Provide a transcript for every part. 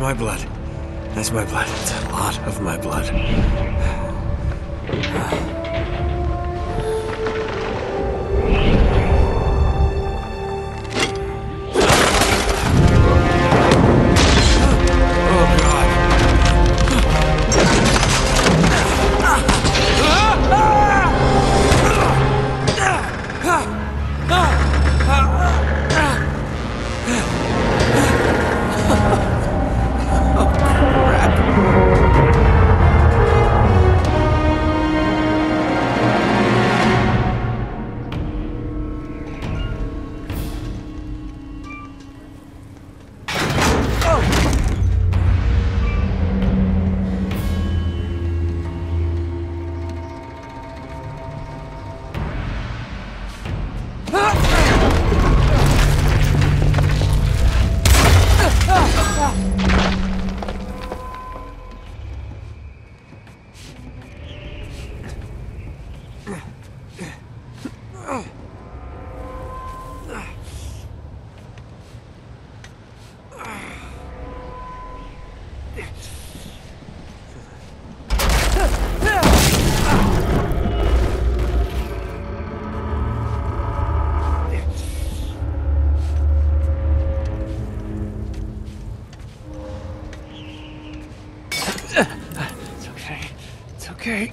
My blood. That's my blood. It's a lot of my blood. Okay.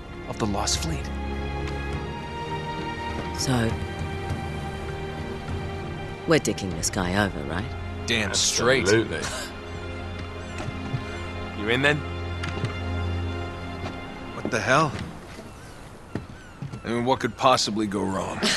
of the Lost Fleet. So, we're dicking this guy over, right? Damn straight. Absolutely. you in then? What the hell? I mean, what could possibly go wrong?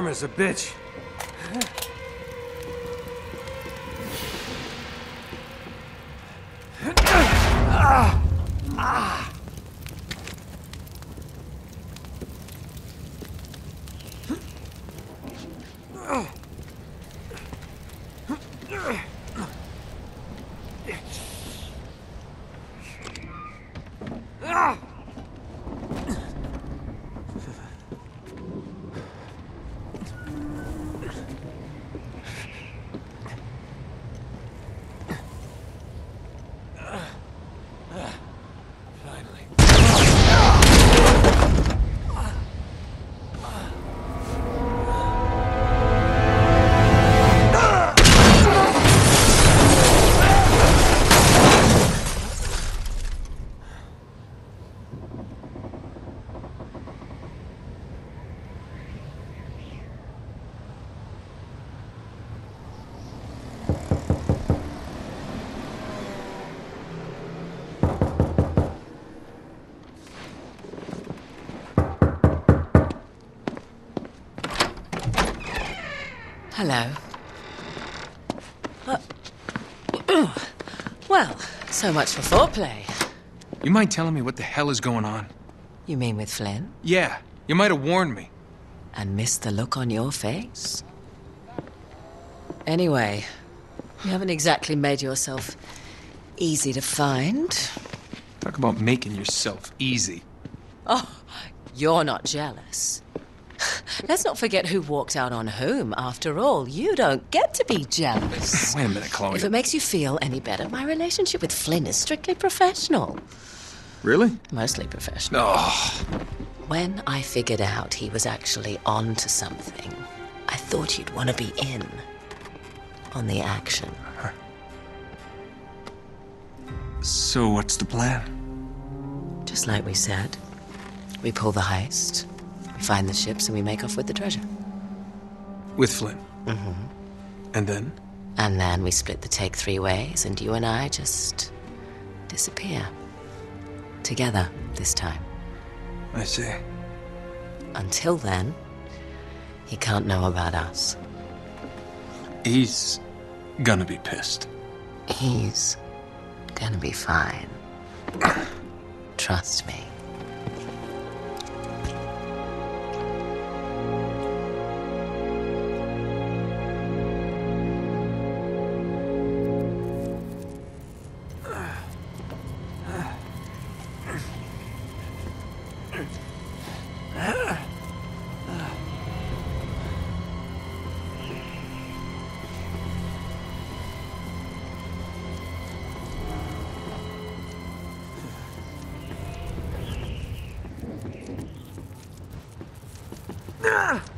Karma's a bitch. So much for foreplay. You mind telling me what the hell is going on? You mean with Flynn? Yeah, you might have warned me. And missed the look on your face? Anyway, you haven't exactly made yourself easy to find. Talk about making yourself easy. Oh, you're not jealous. Let's not forget who walked out on whom. After all, you don't get to be jealous. Wait a minute, Chloe. If it makes you feel any better, my relationship with Flynn is strictly professional. Really? Mostly professional. Oh, When I figured out he was actually on to something, I thought you'd want to be in on the action. so what's the plan? Just like we said. We pull the heist, we find the ships, and we make off with the treasure. With Flynn. Mm-hmm. And then? And then we split the take three ways, and you and I just disappear. Together, this time. I see. Until then, he can't know about us. He's gonna be pissed. He's gonna be fine. Trust me. You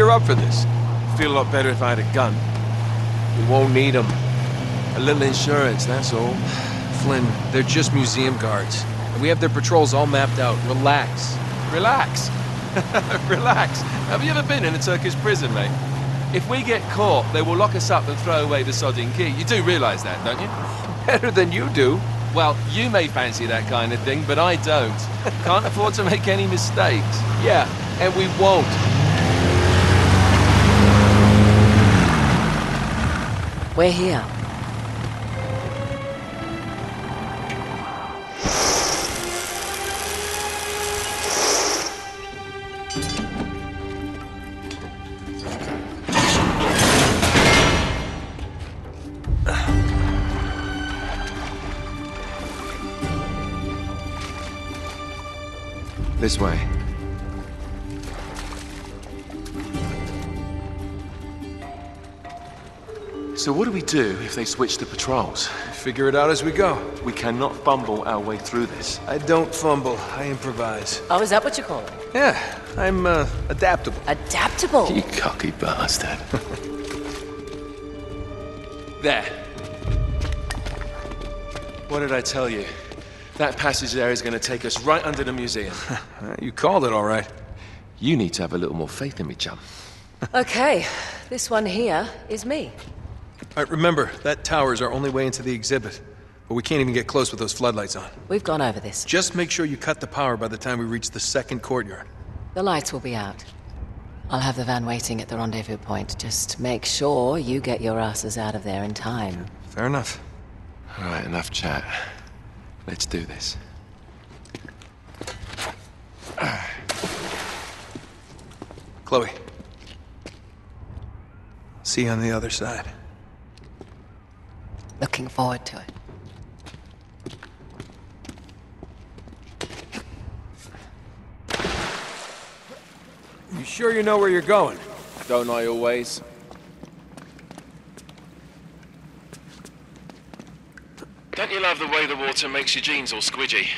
you're up for this? Feel a lot better if I had a gun. We won't need them. A little insurance, that's all. Flynn, they're just museum guards. And we have their patrols all mapped out. Relax. Relax. Relax. Have you ever been in a Turkish prison, mate? If we get caught, they will lock us up and throw away the sodding key. You do realise that, don't you? Better than you do. Well, you may fancy that kind of thing, but I don't. Can't afford to make any mistakes. Yeah, and we won't. We're here. So what do we do if they switch the patrols? Figure it out as we go. We cannot fumble our way through this. I don't fumble. I improvise. Oh, is that what you call it? Yeah, I'm uh, adaptable. Adaptable. You cocky bastard. there. What did I tell you? That passage there is going to take us right under the museum. You called it all right. you need to have a little more faith in me, chum. Okay, this one here is me. All right, remember, that tower is our only way into the exhibit. But we can't even get close with those floodlights on. We've gone over this. Just make sure you cut the power by the time we reach the second courtyard. The lights will be out. I'll have the van waiting at the rendezvous point. Just make sure you get your asses out of there in time. Fair enough. All right, enough chat. Let's do this. Chloe. See you on the other side. Looking forward to it. You sure you know where you're going? Don't I always? Don't you love the way the water makes your jeans all squidgy?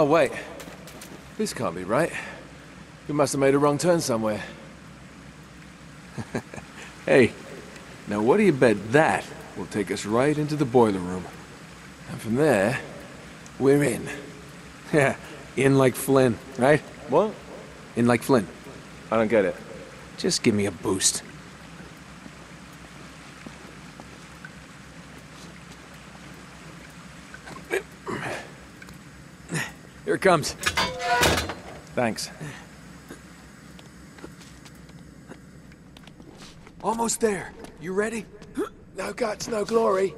Oh, wait. This can't be right. We must have made a wrong turn somewhere. Hey, now what do you bet that will take us right into the boiler room? And from there, we're in. Yeah, in like Flynn, right? What? In like Flynn. I don't get it. Just give me a boost. Here it comes. Thanks. Almost there. You ready? No guts, no glory.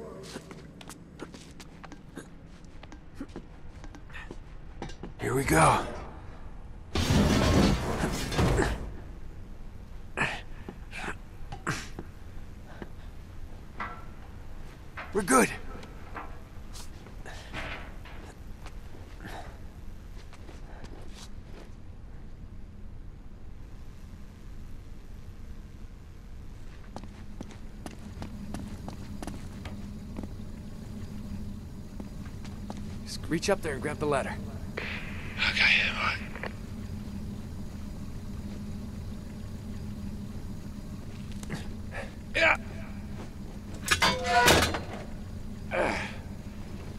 Here we go. We're good. Just reach up there and grab the ladder. Okay, all right. Yeah.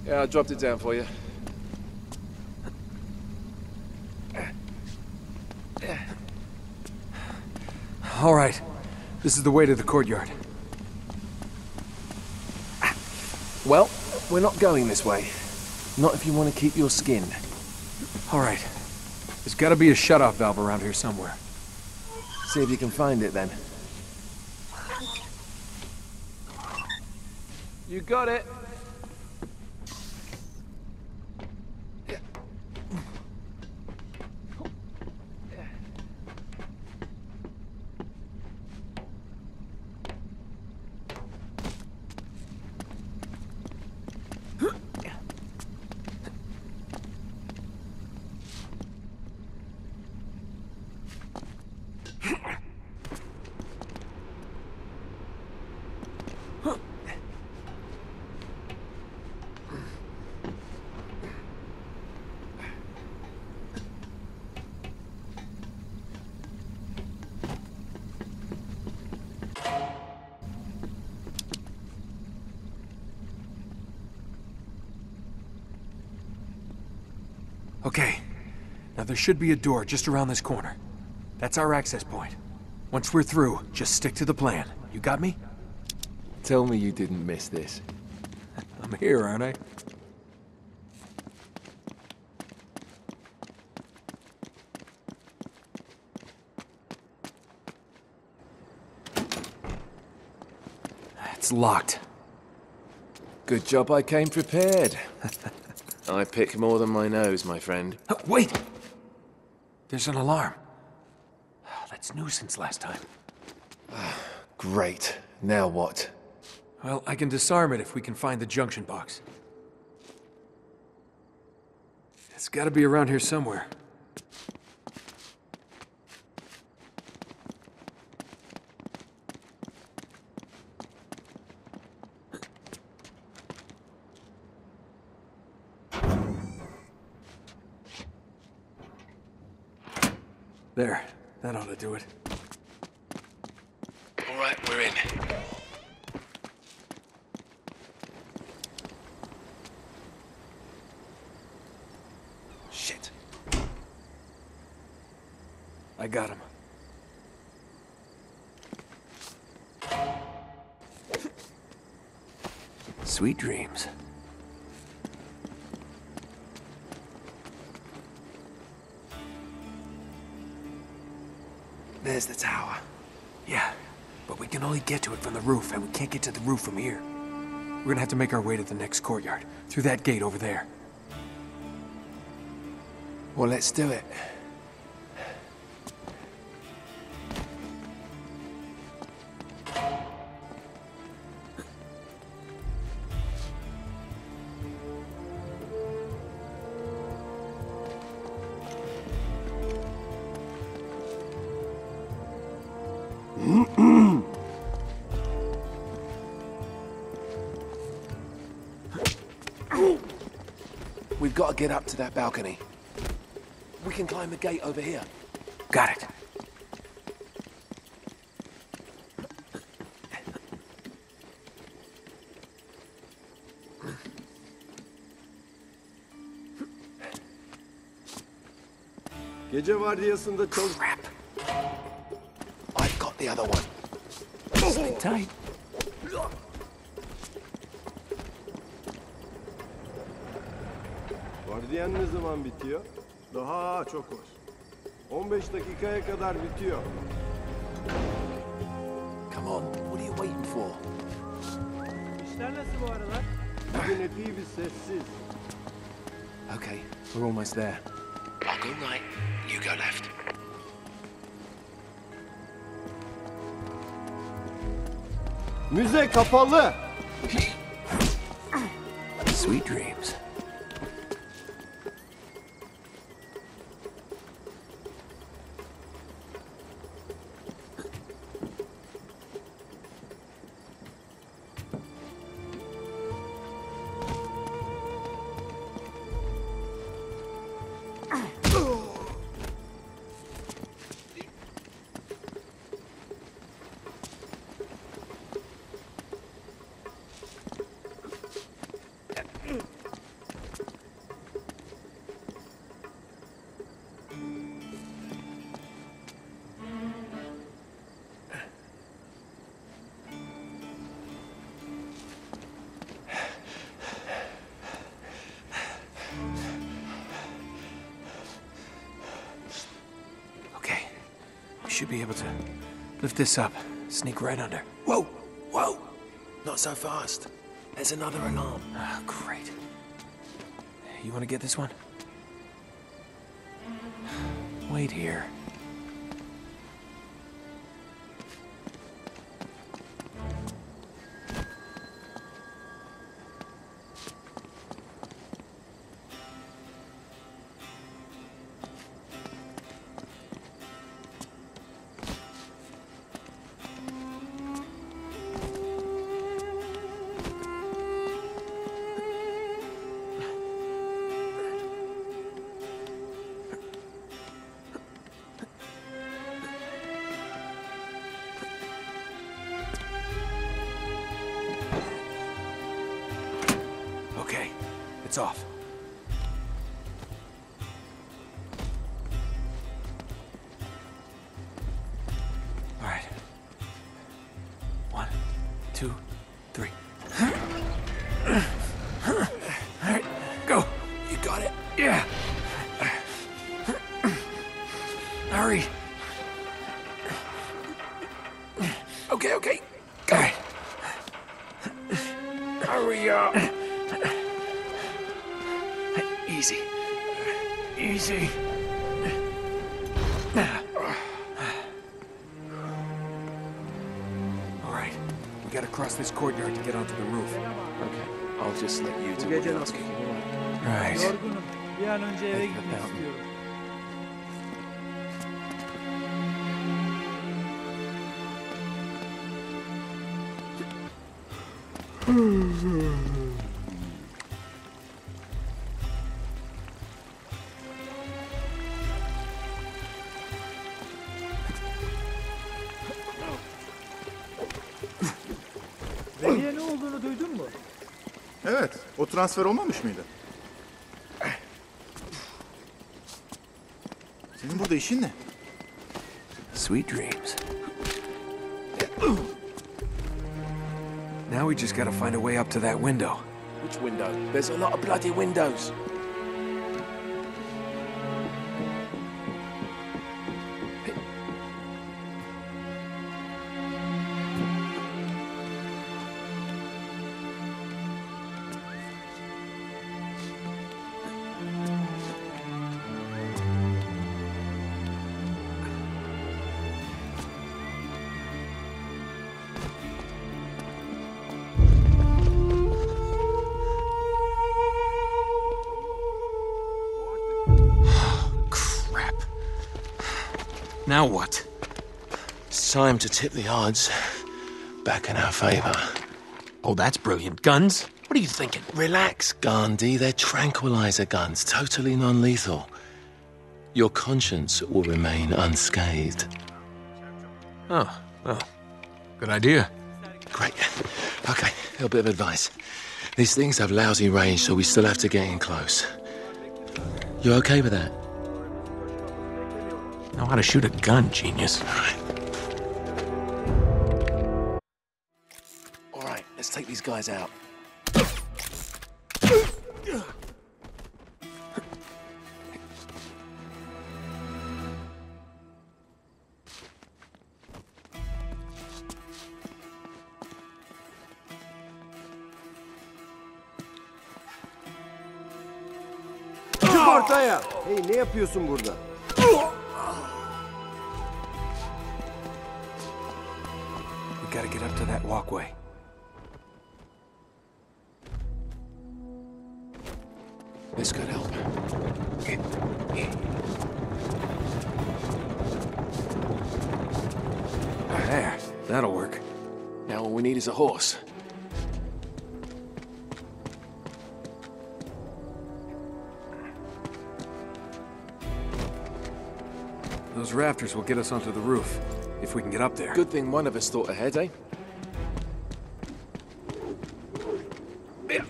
Yeah, I dropped it down for you. All right. This is the way to the courtyard. Well, we're not going this way. Not if you want to keep your skin. All right. There's got to be a shut-off valve around here somewhere. See if you can find it then. You got it. Okay. Now there should be a door just around this corner. That's our access point. Once we're through, just stick to the plan. You got me? Tell me you didn't miss this. I'm here, aren't I? It's locked. Good job I came prepared. I pick more than my nose, my friend. Wait! There's an alarm. Oh, that's new since last time. Great. Now what? Well, I can disarm it if we can find the junction box. It's gotta be around here somewhere. There. That ought to do it. All right, we're in. Shit. I got him. Sweet dreams. There's the tower. Yeah, but we can only get to it from the roof, and we can't get to the roof from here. We're gonna have to make our way to the next courtyard, through that gate over there. Well, let's do it. Get up to that balcony. We can climb the gate over here. Got it. Gece vardiyasında çalış... Crap. I've got the other one. Sleep tight. Vardiyan ne zaman bitiyor? Daha çok var. 15 dakikaya kadar bitiyor. Come on, what are you waiting for? İşler nasıl bu aralar? Bugün epey bir sessiz. Okay, we're almost there. I'll go right, you go left. Müze kapalı. Sweet dreams. This up, sneak right under. Whoa, whoa! Not so fast. There's another alarm. Ah, great. You want to get this one? Wait here. Just let you do Gece what you're asking. Right. Yorgunum. Bir an önce eve gitmek transfer olmamış mıydı? Senin burada işin ne? Sweet dreams. Now we just gotta find a way up to that window. Which window? There's a lot of bloody windows. Now what? It's time to tip the odds back in our favor. Oh, that's brilliant. Guns? What are you thinking? Relax, Gandhi. They're tranquilizer guns, totally non lethal. Your conscience will remain unscathed. Oh, well, good idea. Great. Okay, a little bit of advice. These things have lousy range, so we still have to get in close. You okay with that? Know how to shoot a gun, genius. All right, let's take these guys out. Çık ortaya. Hey ne yapıyorsun burada? Gotta get up to that walkway. This could help. Ah, there, that'll work. Now all we need is a horse. Those rafters will get us onto the roof, if we can get up there. Good thing one of us thought ahead, eh? Yeah.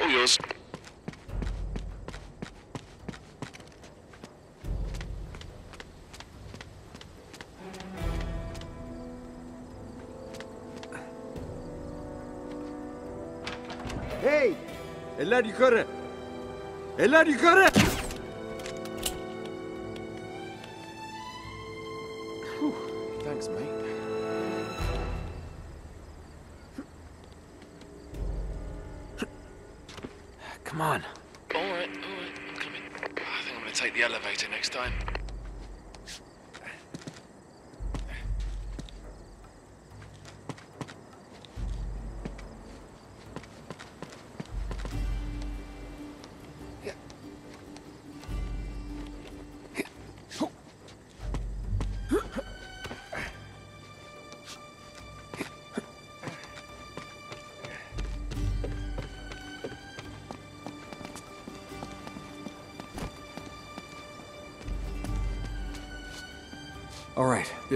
All yours. Hey! Eller yukarı. Eller yukarı. Thanks, mate. Come on. All right, all right, I'm coming. I think I'm gonna take the elevator next time.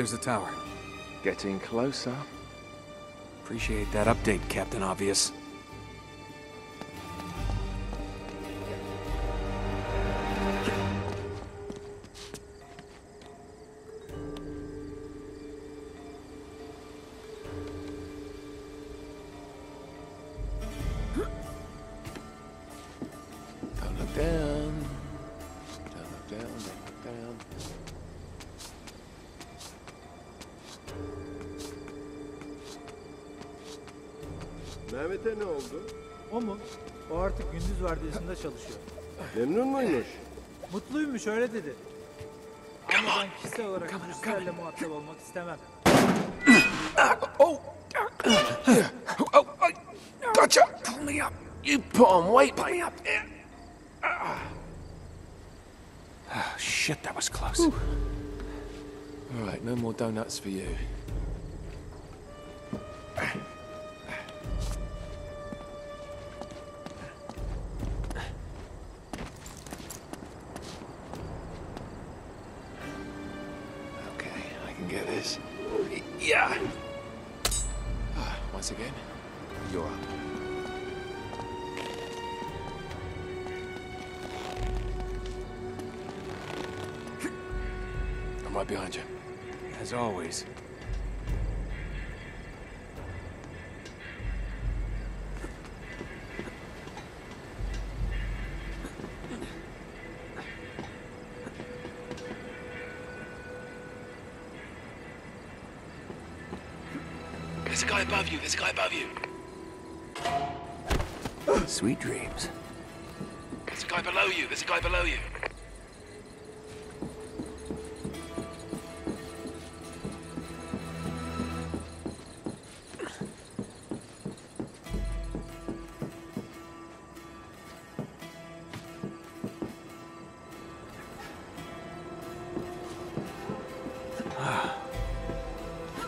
There's the tower. Getting closer. Appreciate that update, Captain Obvious. Dedi. Ama ben kişisel olarak turistlerle muhatap olmak istemem. Oh, I gotcha. Pull me up. You put on weight, put me up. Yeah. Oh, shit, that was close. All right, no more donuts for you. Get this. Yeah. Ah, Once again, you're up. I'm right behind you. As always. Sweet dreams. There's a guy below you. There's a guy below you. Ah.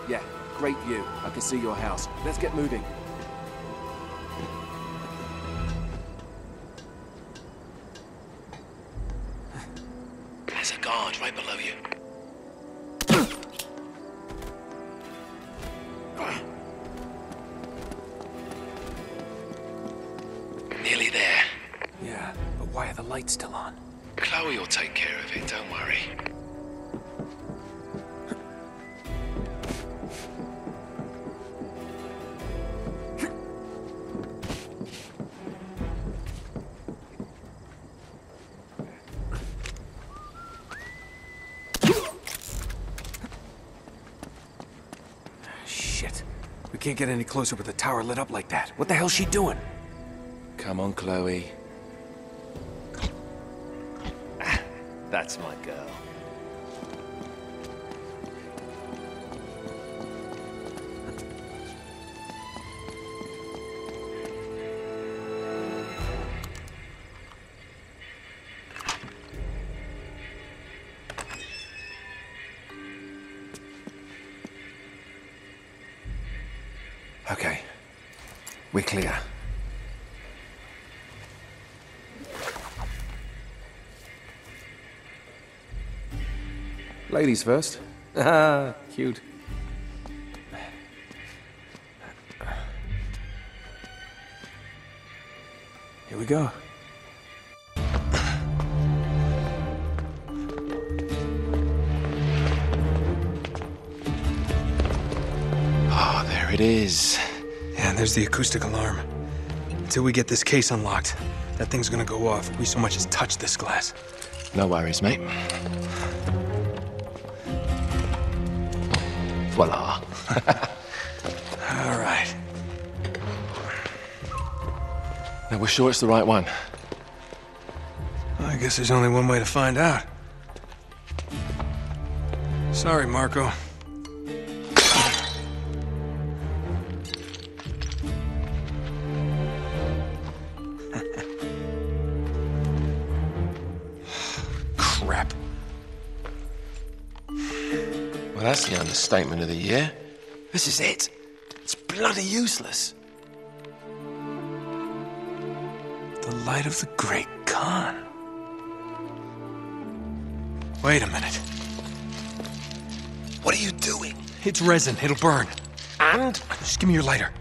Yeah, great view. I can see your house. Let's get moving. Get any closer with the tower lit up like that. What the hell's she doing? Come on, Chloe. We're clear. Ladies first. Ah, cute. Here we go. Ah, there it is. There's the acoustic alarm. Until we get this case unlocked, that thing's gonna go off if we so much as touch this glass. No worries, mate. Voila. All right. Now we're sure it's the right one. I guess there's only one way to find out. Sorry, Marco. That's the understatement of the year. This is it. It's bloody useless. The light of the Great Khan. Wait a minute. What are you doing? It's resin. It'll burn. And? Just give me your lighter.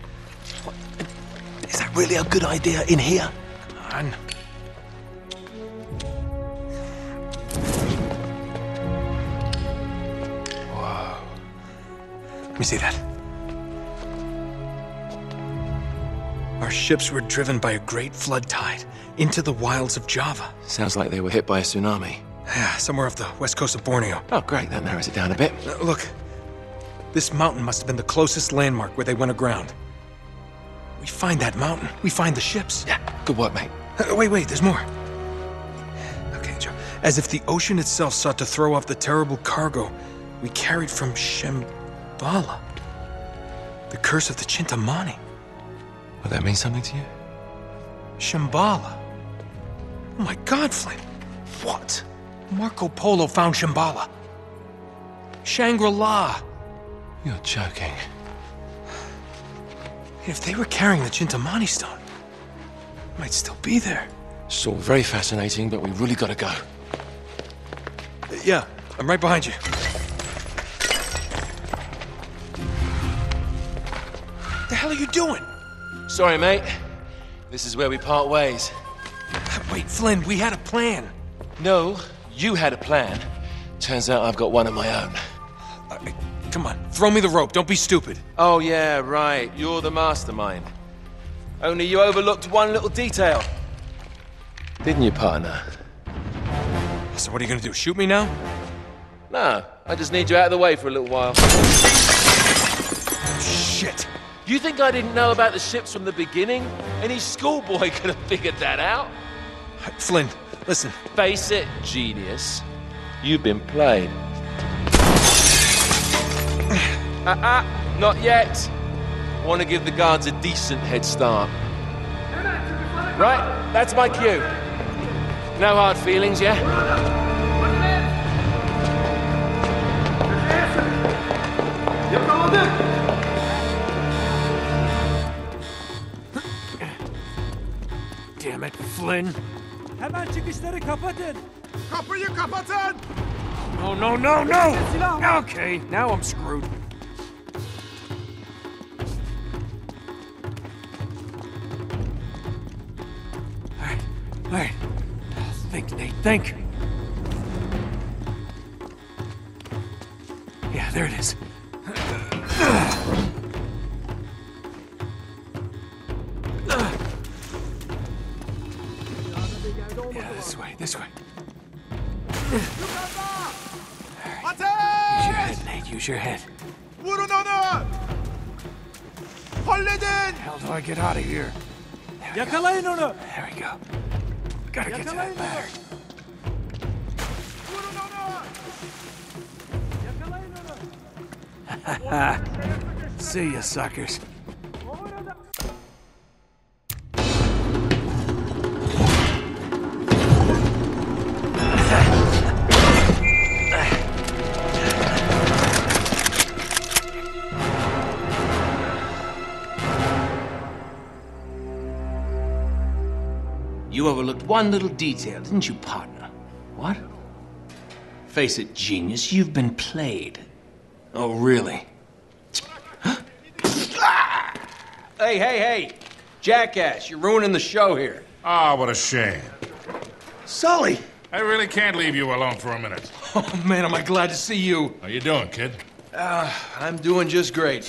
Is that really a good idea in here? Come on. Me see that. Our ships were driven by a great flood tide into the wilds of Java. Sounds like they were hit by a tsunami. Yeah, somewhere off the west coast of Borneo. Oh, great. That narrows it down a bit. Uh, look, this mountain must have been the closest landmark where they went aground. We find that mountain. We find the ships. Yeah, good work, mate. Uh, wait, wait, there's more. Okay, Joe. As if the ocean itself sought to throw off the terrible cargo we carried from Shambhala. The curse of the Chintamani. Will that mean something to you? Shambhala. Oh my god, Flynn. What? Marco Polo found Shambhala. Shangri-La. You're joking. If they were carrying the Chintamani stone, it might still be there. It's all very fascinating, but we really gotta go. Uh, yeah, I'm right behind you. What the hell are you doing? Sorry, mate. This is where we part ways. Wait, Flynn, we had a plan. No, you had a plan. Turns out I've got one of my own. Uh, come on, throw me the rope. Don't be stupid. Oh, yeah, right. You're the mastermind. Only you overlooked one little detail. Didn't you, partner? So what are you gonna do? Shoot me now? No, I just need you out of the way for a little while. Shit. You think I didn't know about the ships from the beginning? Any schoolboy could have figured that out. Flynn, listen. Face it, genius. You've been played. Uh-uh, not yet. Want to give the guards a decent head start. Right, that's my cue. No hard feelings, yeah? Damn it, Flynn. Hemen çıkışları kapatın. Kapıyı kapatın! No, no, no, no! Okay, now I'm screwed. Alright, alright. Think, Nate, think. I get out of here? Yakalayın onu. There we go. Gotta get to that ladder. onu. Vurun onu! Yakalayın onu. See you, suckers. One little detail, didn't you, partner? What? Face it, genius, you've been played. Oh, really? Hey, hey, hey! Jackass, you're ruining the show here. Ah, what a shame. Sully! I really can't leave you alone for a minute. Oh, man, am I glad to see you. How you doing, kid? I'm doing just great.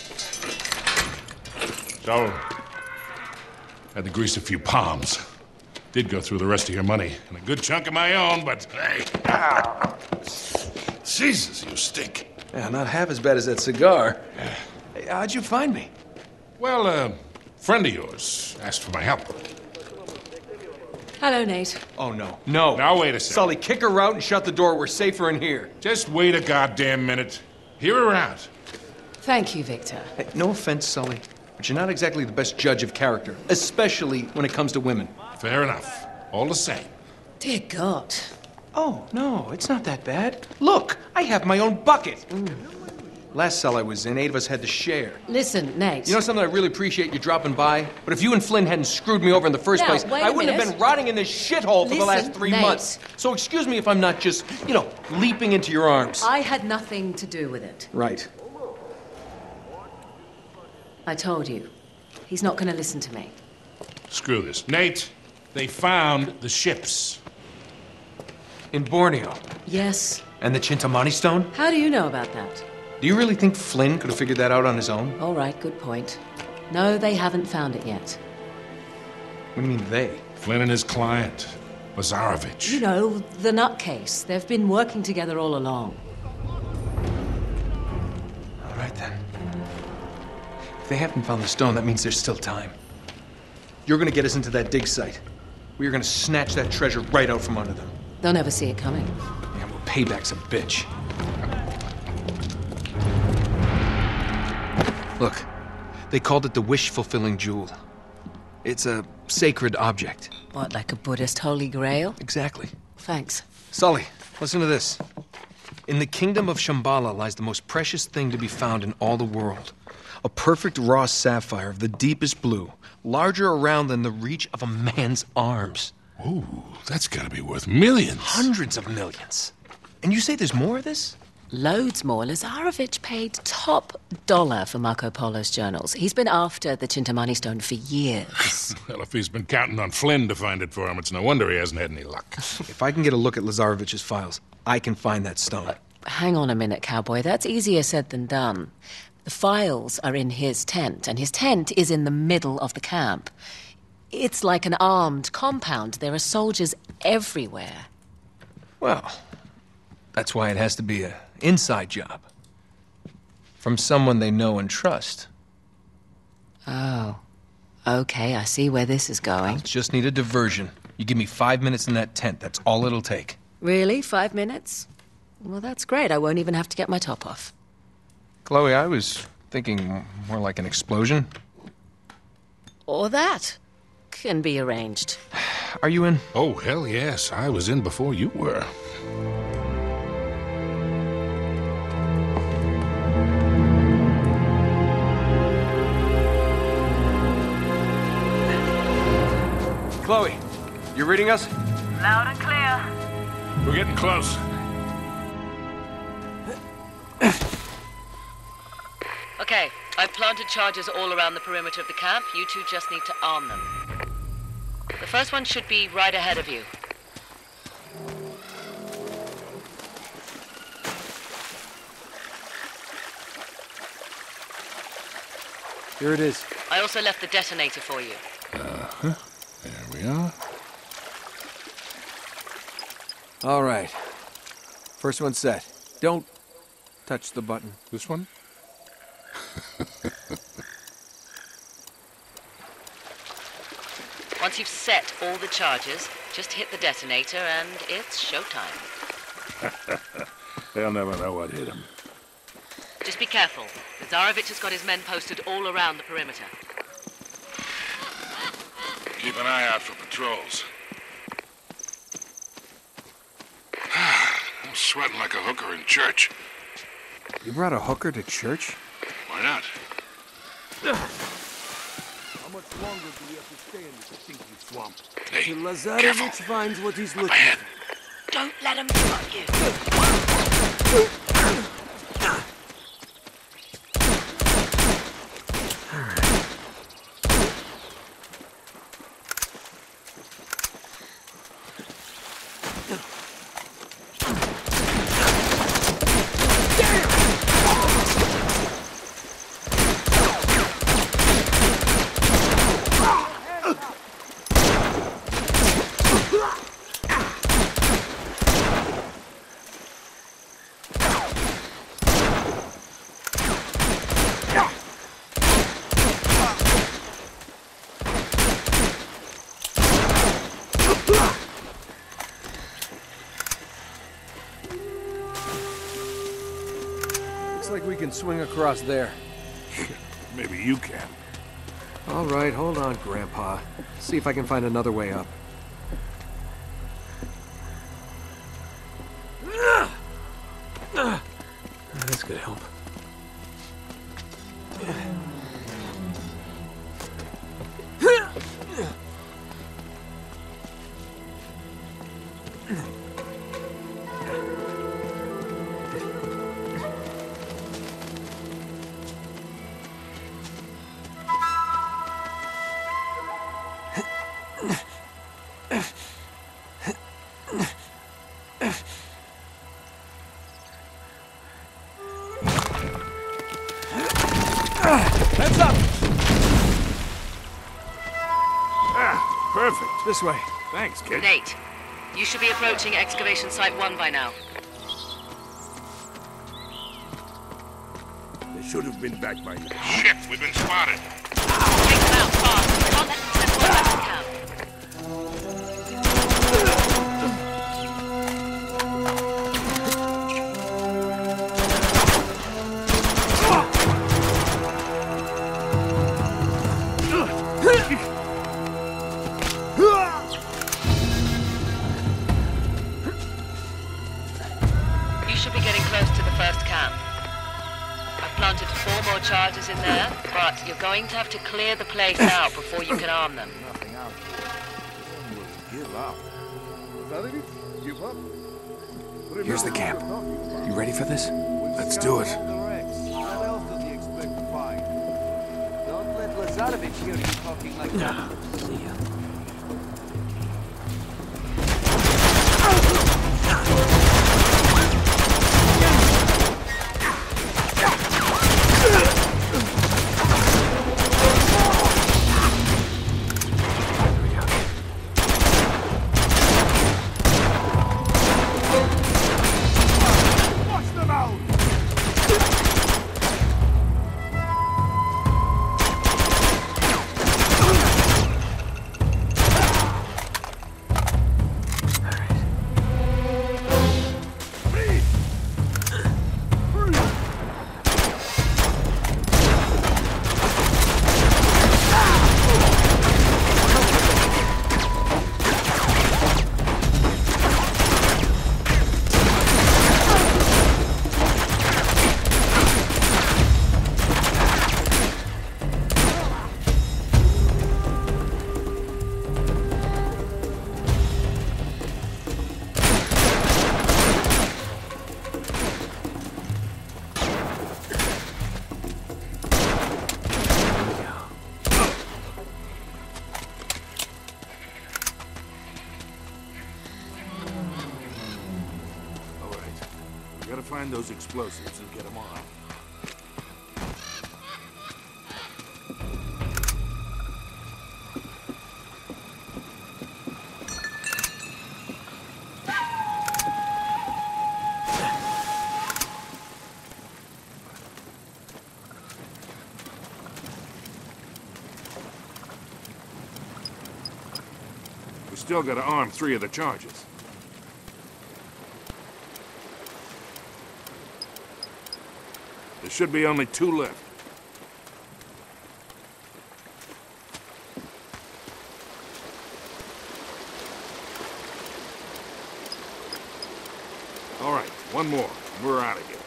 So, had to grease a few palms. Did go through the rest of your money and a good chunk of my own, but hey. ah. Jesus, you stink. Yeah, not half as bad as that cigar. Hey, how'd you find me? Well, a friend of yours asked for my help. Hello, Nate. Oh, no. No. Now, wait a second. Sully, kick her out and shut the door. We're safer in here. Just wait a goddamn minute. Hear her out. Thank you, Victor. Hey, no offense, Sully, but you're not exactly the best judge of character, especially when it comes to women. Fair enough. All the same. Dear God. Oh, no, it's not that bad. Look, I have my own bucket. Mm. Last cell I was in, eight of us had to share. Listen, Nate. You know something? I really appreciate you dropping by. But if you and Flynn hadn't screwed me over in the first Now, place, I wouldn't have been rotting in this shithole for the last three Nate. months. So excuse me if I'm not just, you know, leaping into your arms. I had nothing to do with it. Right. I told you. He's not going to listen to me. Screw this. Nate, they found the ships. In Borneo. Yes. And the Chintamani stone? How do you know about that? Do you really think Flynn could have figured that out on his own? All right, good point. No, they haven't found it yet. What do you mean they? Flynn and his client, Lazarevich. You know, the nutcase. They've been working together all along. All right then. If they haven't found the stone, that means there's still time. You're gonna get us into that dig site. We are gonna snatch that treasure right out from under them. They'll never see it coming. Man, well, payback's a bitch. Look, they called it the wish fulfilling jewel. It's a sacred object. What, like a Buddhist holy grail? Exactly. Thanks. Sully, listen to this. In the kingdom of Shambhala lies the most precious thing to be found in all the world. A perfect raw sapphire of the deepest blue, larger around than the reach of a man's arms. Ooh, that's gotta be worth millions. Hundreds of millions. And you say there's more of this? Loads more. Lazarevich paid top dollar for Marco Polo's journals. He's been after the Chintamani stone for years. Well, if he's been counting on Flynn to find it for him, it's no wonder he hasn't had any luck. If I can get a look at Lazarevich's files, I can find that stone. Hang on a minute, cowboy. That's easier said than done. The files are in his tent, and his tent is in the middle of the camp. It's like an armed compound. There are soldiers everywhere. Well, that's why it has to be a inside job. From someone they know and trust. Oh. Okay, I see where this is going. I Just need a diversion. You give me five minutes in that tent, that's all it'll take. Really? Five minutes? Well, that's great. I won't even have to get my top off. Chloe, I was thinking more like an explosion. Or that. Can be arranged. Are you in? Oh, hell yes. I was in before you were. Chloe, you're reading us? Loud and clear. We're getting close. Okay, I've planted charges all around the perimeter of the camp. You two just need to arm them. The first one should be right ahead of you. Here it is. I also left the detonator for you. Uh-huh. There we are. All right. First one set. Don't touch the button. This one? Once you've set all the charges, just hit the detonator and it's showtime. They'll never know what hit them. Just be careful. Lazarevich has got his men posted all around the perimeter. Keep an eye out for patrols. I'm sweating like a hooker in church. You brought a hooker to church? Why not? How much longer do we have to stay in this stinky swamp? Hey, Till Lazarevich finds what he's looking for. Don't let him fuck you. Looks like we can swing across there. Maybe you can. All right, hold on, Grandpa. See if I can find another way up. This way. Thanks, kid. Nate, you should be approaching excavation site one by now. They should have been back by now. Shit, we've been spotted. Going to have to clear the place out before you can arm them. Nothing out here. Give up. Is that it? Give up? Here's the camp. You ready for this? Let's do it. What else does he expect to find? Don't let Lazarevich hear you talking like that. Explosives and get them on. We still gotta arm three of the charges. Should be only two left. All right, one more. and We're out of here.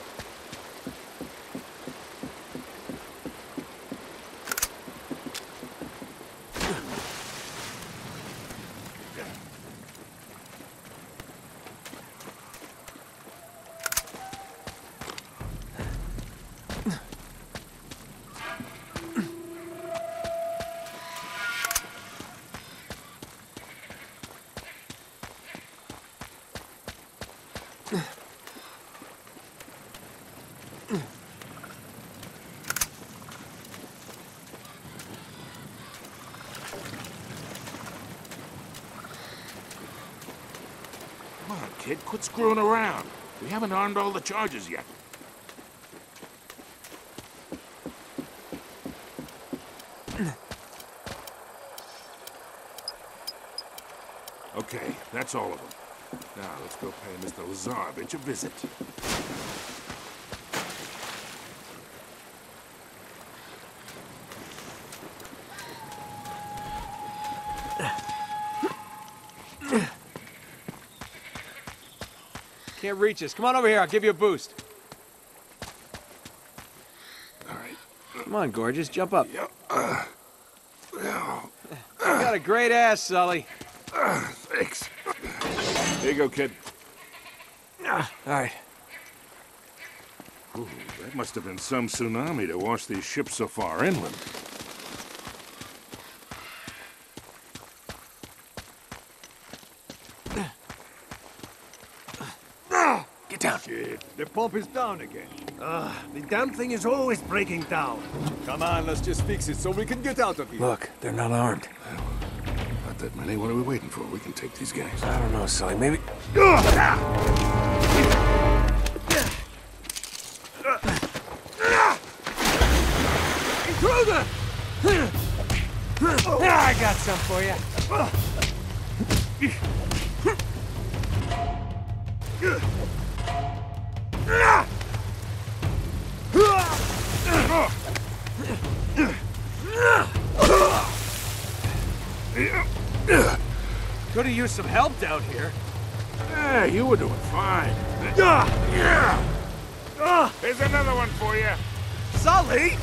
Come on, kid, quit screwing around. We haven't armed all the charges yet. Okay, that's all of them. Now, let's go pay Mr. Lazarevich a visit. Can't reach us. Come on over here. I'll give you a boost. All right. Come on, gorgeous. Jump up. Yeah. Uh, yeah. You got a great ass, Sully. Uh, thanks. Here you go, kid. All right. Ooh, that must have been some tsunami to wash these ships so far inland. Get down. Shit, the pump is down again. Ah, the damn thing is always breaking down. Come on, let's just fix it so we can get out of here. Look, they're not armed. Not that many. What are we waiting for? We can take these guys. I don't know, Sully. Maybe. Intruder! I got some for you. Could used some help down here. Yeah, you were doing fine. Yeah, yeah. Ah. Here's another one for you. Sully?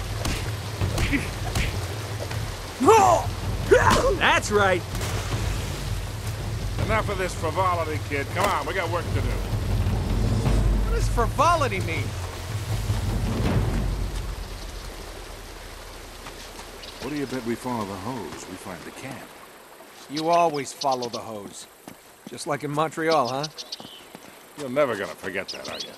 That's right. Enough of this frivolity, kid. Come on, we got work to do. What does frivolity mean? What do you bet we follow the hose? We find the camp. You always follow the hose. Just like in Montreal, huh? You're never gonna forget that, are you?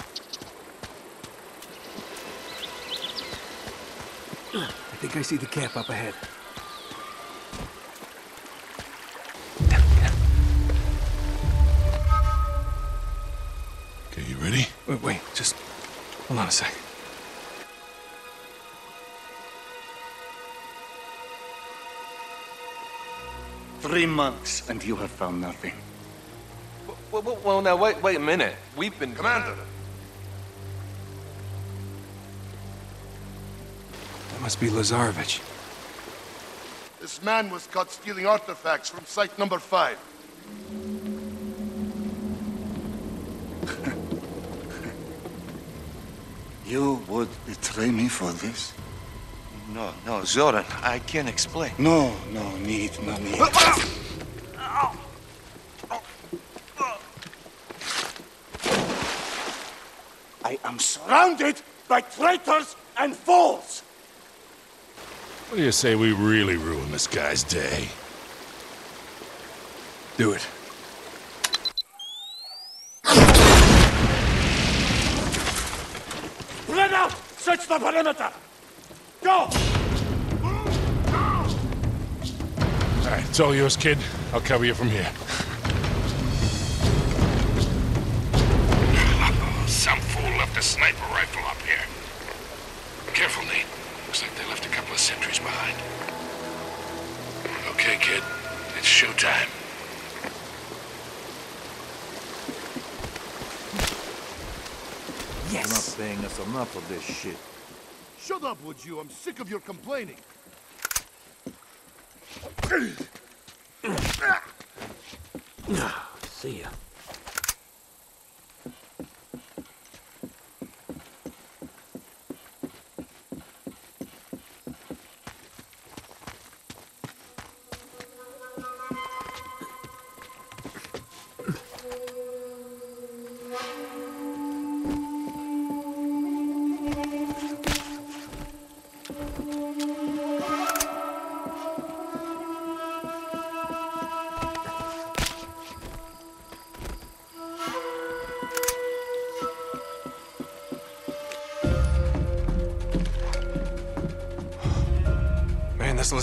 I think I see the camp up ahead. Okay, you ready? Wait, wait, just hold on a sec. Three months, and you have found nothing. Well, well, well, now, wait, wait a minute. We've been... Commander! That must be Lazarevich. This man was caught stealing artifacts from site number five. You would betray me for this? No, no, Zoran, I can't explain. No, no need, no need. I am surrounded by traitors and fools! What do you say we really ruin this guy's day? Do it. Spread out! Search the perimeter! Go! All right, it's all yours, kid. I'll cover you from here. Some fool left a sniper rifle up here. Careful, Nate. Looks like they left a couple of sentries behind. Okay, kid. It's showtime. Yes. You're not paying us enough of this shit. Shut up, would you? I'm sick of your complaining. Ah, see ya.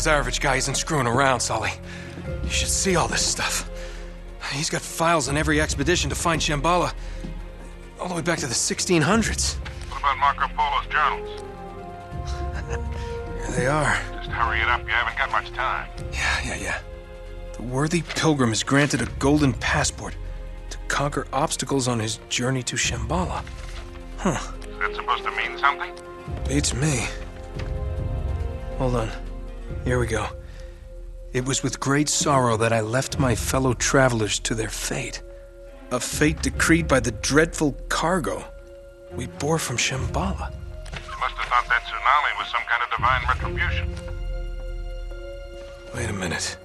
Lazarevich guy isn't screwing around, Sully. You should see all this stuff. He's got files on every expedition to find Shambhala, all the way back to the 1600s. What about Marco Polo's journals? Here they are. Just hurry it up. You haven't got much time. Yeah, yeah, yeah. The worthy pilgrim is granted a golden passport to conquer obstacles on his journey to Shambhala. Huh. Is that supposed to mean something? Beats me. Hold on. Here we go. It was with great sorrow that I left my fellow travelers to their fate. A fate decreed by the dreadful cargo we bore from Shambhala. You must have thought that tsunami was some kind of divine retribution. Wait a minute.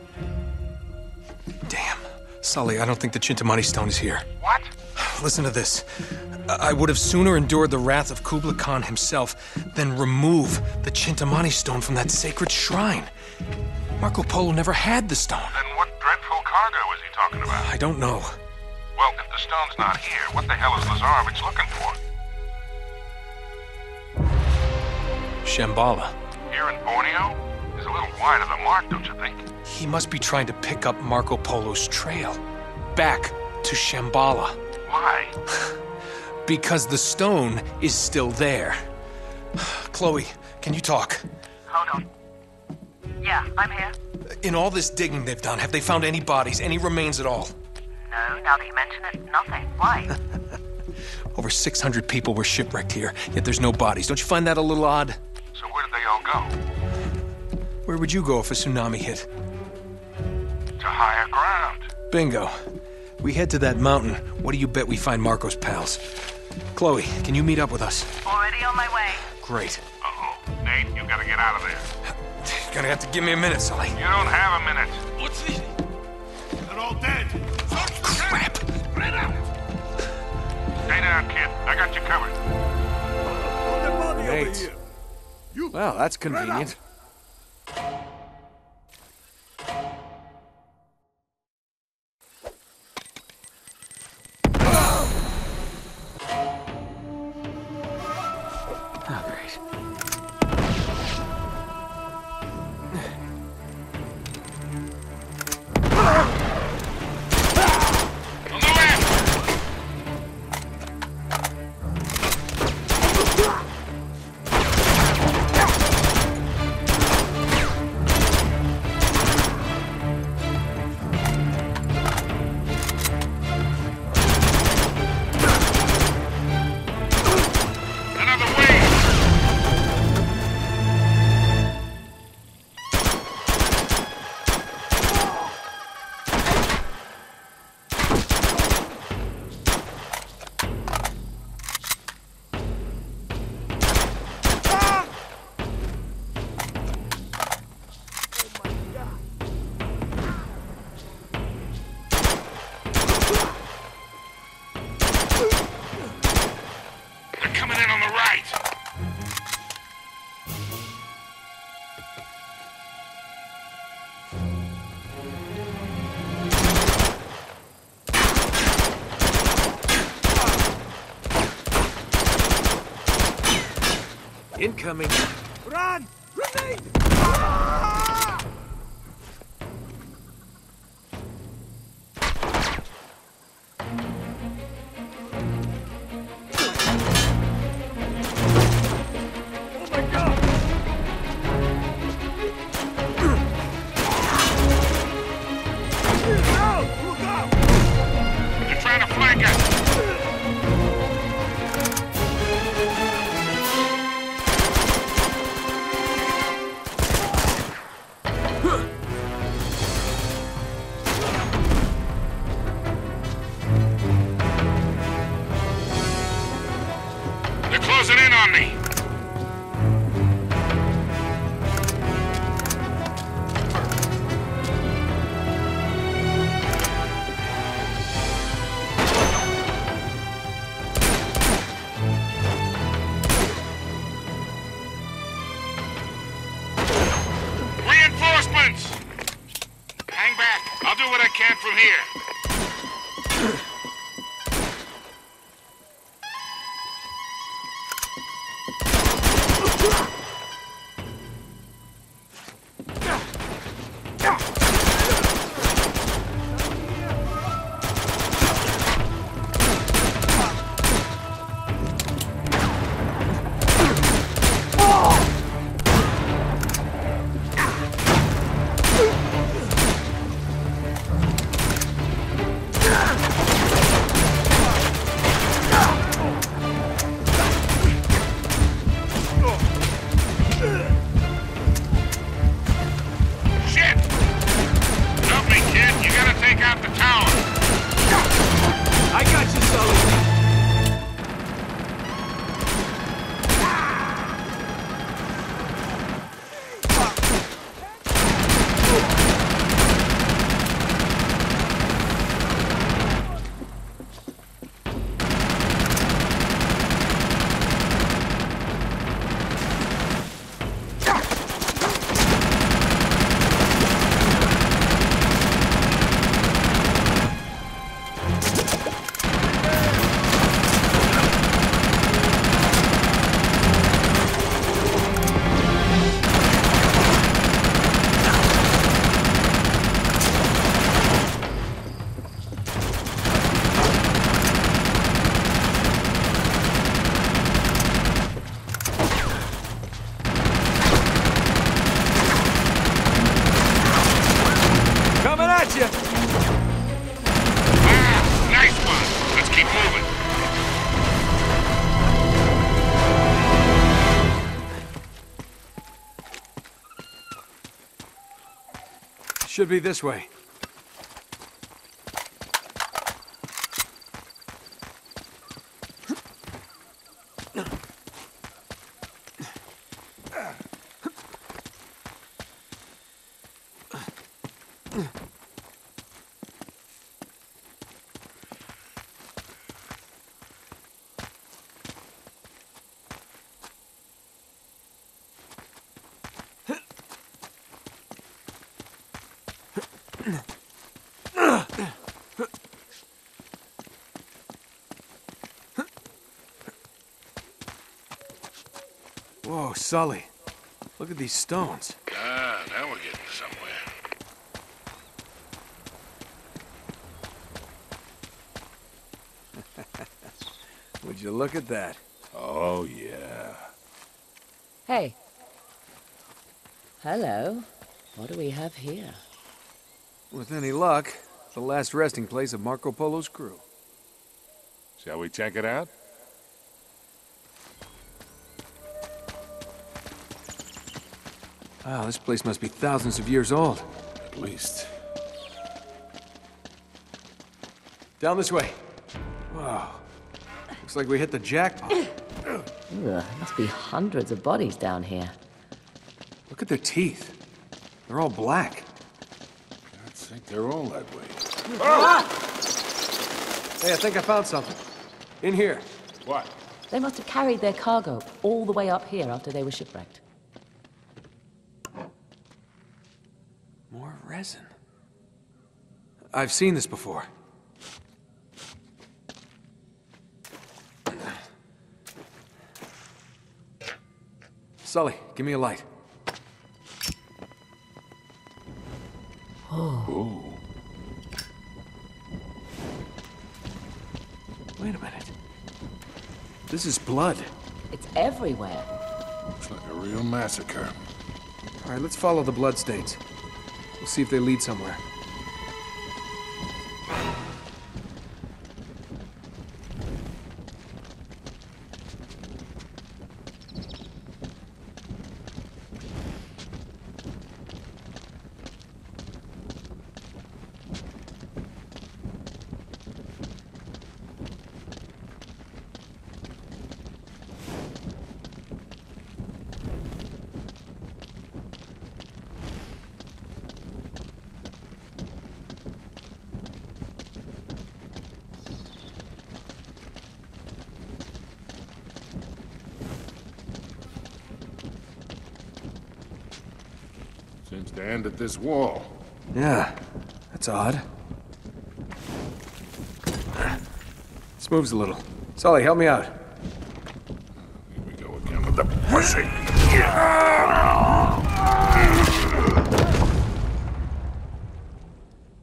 Damn. Sully, I don't think the Chintamani stone is here. What? Listen to this. I would have sooner endured the wrath of Kublai Khan himself than remove the Chintamani stone from that sacred shrine. Marco Polo never had the stone. Then what dreadful cargo is he talking about? I don't know. Well, if the stone's not here, what the hell is Lazarevich looking for? Shambhala. Here in Borneo? He's a little wide of the mark, don't you think? He must be trying to pick up Marco Polo's trail. Back to Shambhala. Why? Because the stone is still there. Chloe, can you talk? Hold on. Yeah, I'm here. In all this digging they've done, have they found any bodies, any remains at all? No, now that you mention it, nothing. Why? Over 600 people were shipwrecked here, yet there's no bodies. Don't you find that a little odd? So where did they all go? Where would you go if a tsunami hit? To higher ground. Bingo. We head to that mountain. What do you bet we find Marco's pals? Chloe, can you meet up with us? Already on my way. Great. Uh-oh. Nate, you gotta get out of there. You're gonna have to give me a minute, Sully. You don't have a minute. What's the... They're all dead. Search the Crap! Spread out. Stay down, kid. I got you covered. Put the body over Nate. here. Well, that's convenient. Should be this way. Whoa, Sully. Look at these stones. Ah, now we're getting somewhere. Would you look at that? Oh, yeah. Hey. Hello. What do we have here? With any luck, the last resting place of Marco Polo's crew. Shall we check it out? Wow, this place must be thousands of years old. At least. Down this way. Wow. Looks like we hit the jackpot. Ugh, there must be hundreds of bodies down here. Look at their teeth. They're all black. I think they're all that way. Ah! Hey, I think I found something. In here. What? They must have carried their cargo all the way up here after they were shipwrecked. More resin. I've seen this before. Sully, give me a light. Oh. Wait a minute. This is blood. It's everywhere. Looks like a real massacre. All right, let's follow the blood stains. We'll see if they lead somewhere. At this wall. Yeah, that's odd. This moves a little. Sully, help me out. Here we go again with the pushing.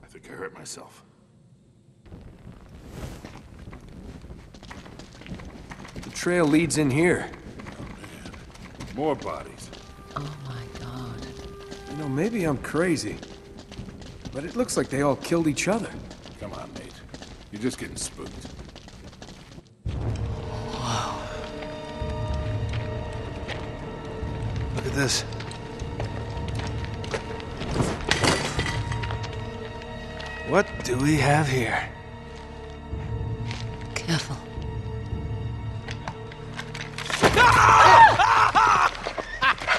I think I hurt myself. The trail leads in here. Oh, More bodies. Maybe I'm crazy. But it looks like they all killed each other. Come on, mate. You're just getting spooked. Look at this. What do we have here? Careful.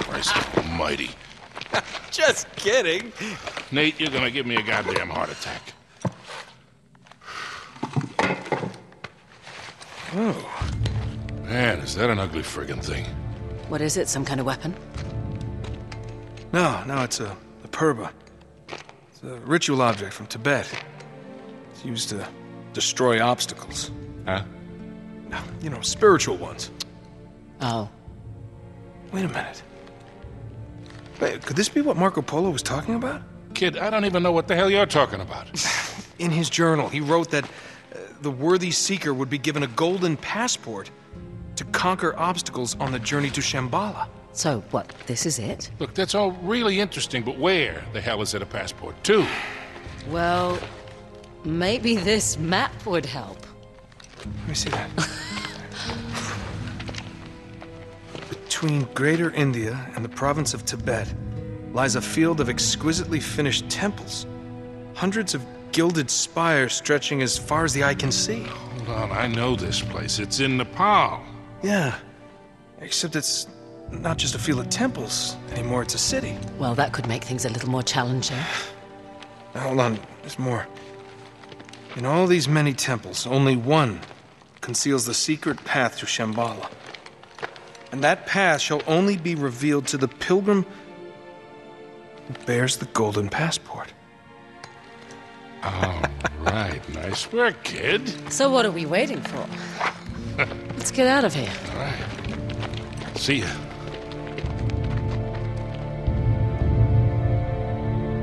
Christ almighty. Just kidding. Nate, you're gonna give me a goddamn heart attack. Oh. Man, is that an ugly friggin' thing? What is it? Some kind of weapon? No, no, it's a, a purba. It's a ritual object from Tibet. It's used to destroy obstacles. Huh? No, You know, spiritual ones. Oh. Wait a minute. Wait, could this be what Marco Polo was talking about? Kid, I don't even know what the hell you're talking about. In his journal, he wrote that uh, the worthy seeker would be given a golden passport to conquer obstacles on the journey to Shambhala. So, what, this is it? Look, that's all really interesting, but where the hell is it a passport to? Well, maybe this map would help. Let me see that. Between Greater India and the province of Tibet lies a field of exquisitely finished temples. Hundreds of gilded spires stretching as far as the eye can see. Hold on, I know this place. It's in Nepal. Yeah. Except it's not just a field of temples anymore, it's a city. Well, that could make things a little more challenging. Now, hold on, there's more. In all these many temples, only one conceals the secret path to Shambhala. And that path shall only be revealed to the pilgrim who bears the golden passport. All right, nice work, kid. So what are we waiting for? Let's get out of here. All right. See ya.